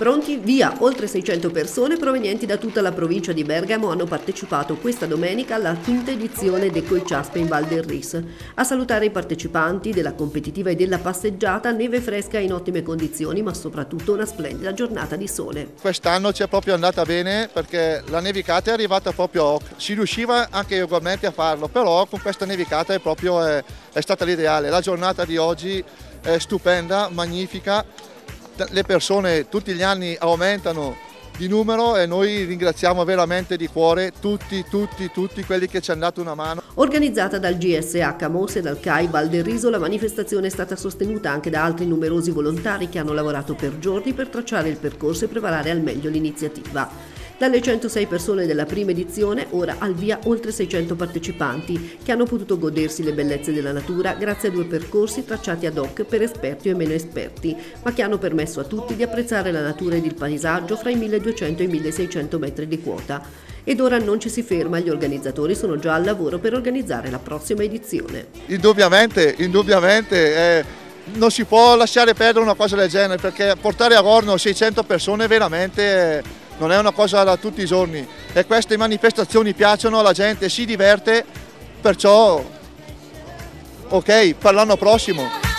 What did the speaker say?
Pronti via, oltre 600 persone provenienti da tutta la provincia di Bergamo hanno partecipato questa domenica alla quinta edizione de Coiciaspe in Val del Ris. A salutare i partecipanti della competitiva e della passeggiata, neve fresca in ottime condizioni, ma soprattutto una splendida giornata di sole. Quest'anno ci è proprio andata bene perché la nevicata è arrivata proprio, si riusciva anche ugualmente a farlo, però con questa nevicata è proprio è, è stata l'ideale. La giornata di oggi è stupenda, magnifica le persone tutti gli anni aumentano di numero e noi ringraziamo veramente di cuore tutti, tutti, tutti quelli che ci hanno dato una mano. Organizzata dal GSH Mos e dal CAI Val del Riso, la manifestazione è stata sostenuta anche da altri numerosi volontari che hanno lavorato per giorni per tracciare il percorso e preparare al meglio l'iniziativa. Dalle 106 persone della prima edizione, ora al via oltre 600 partecipanti che hanno potuto godersi le bellezze della natura grazie a due percorsi tracciati ad hoc per esperti e meno esperti, ma che hanno permesso a tutti di apprezzare la natura ed il paesaggio fra i 1200 e i 1600 metri di quota. Ed ora non ci si ferma, gli organizzatori sono già al lavoro per organizzare la prossima edizione. Indubbiamente, indubbiamente. Eh non si può lasciare perdere una cosa del genere perché portare a Gorno 600 persone veramente non è una cosa da tutti i giorni e queste manifestazioni piacciono, la gente si diverte, perciò ok per l'anno prossimo.